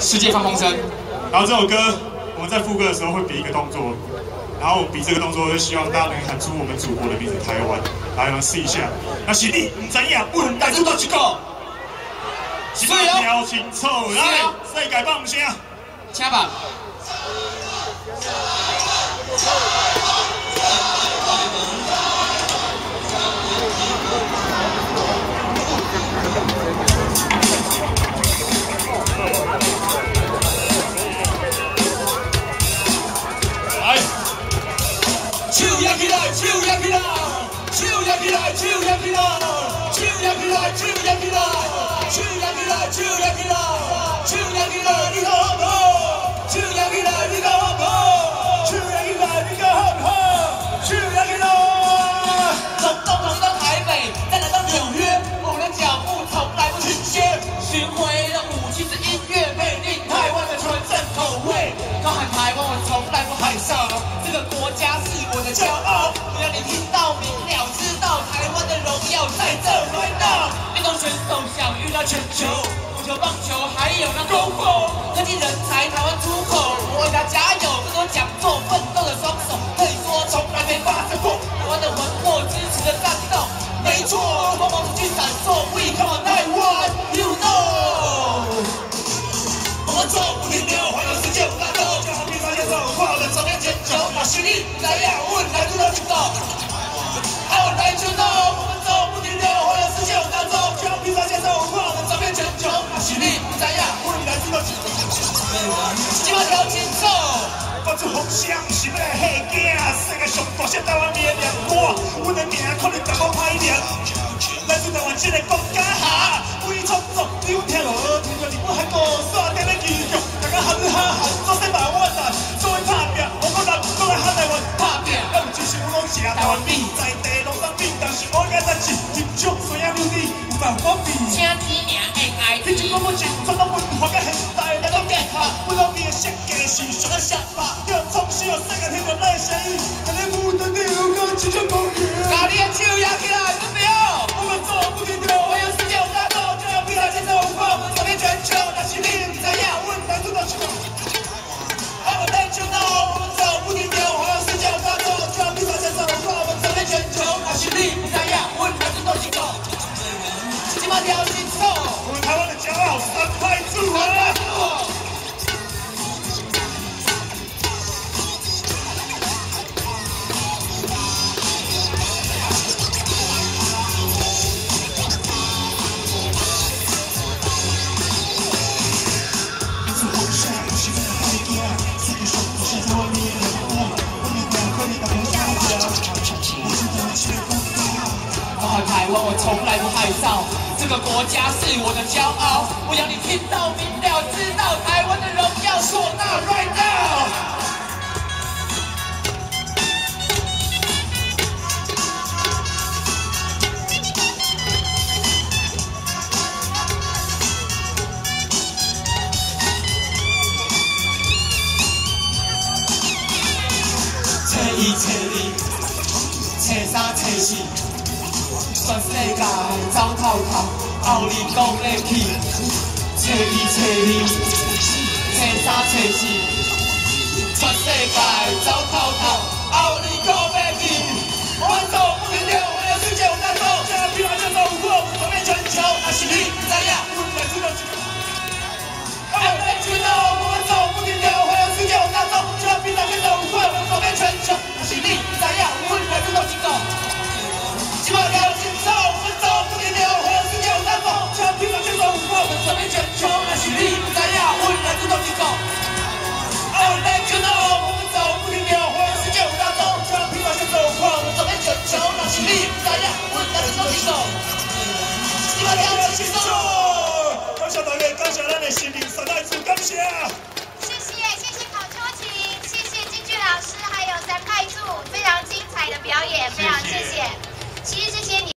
世界放风筝。然后这首歌我们在副歌的时候会比一个动作，然后比这个动作就希望大家能喊出我们祖国的名字台湾，来我们试一下。那是你唔知影，不能带出多一个，是要清楚来，世界放声，请吧。手扬起来，手扬起来，手扬起来，手扬起来，手扬起来，手扬起来，手扬起来，手扬起来，手铅球，足球、棒球还有那功夫，往前走。我出风声是要来吓囝，世界上大声台湾的念歌，阮的名可能淡薄歹念。来自台湾这个国家下，非常重要，听落听着日本韩国煞在咧激动，大家狠狠喊，做些台湾人，做些拍拼，我国人做来喊台湾拍拼，咱不只是有讲声台湾味，在地拢当味，但是我今仔是真正山野牛耳，有办法比。请指名下台，你真我我真，全拢文化的现代。几十个想法，又总是有四个听筒的声音。我和台湾，我从来不害臊。这个国家是我的骄傲，我要你听到明了，知道台湾的荣耀唢呐 right now。找伊找你，找三找四。全世界走透透，后你讲得起，找你找你，找三找四，全世界走透透，后你讲得起，我走不停留，我有世界有大走，这样比我这走过，走遍全球，那是你怎样？我来知道。I let you know，我们走不停留，环游世界有大走，这样比我这走过，我走遍全球，那是你谢谢。感谢大家，感谢咱的心灵三代组，感谢。谢谢，谢谢考秋琴，谢谢京剧老师，还有三派柱，非常精彩的表演，非常谢谢。其实这些年。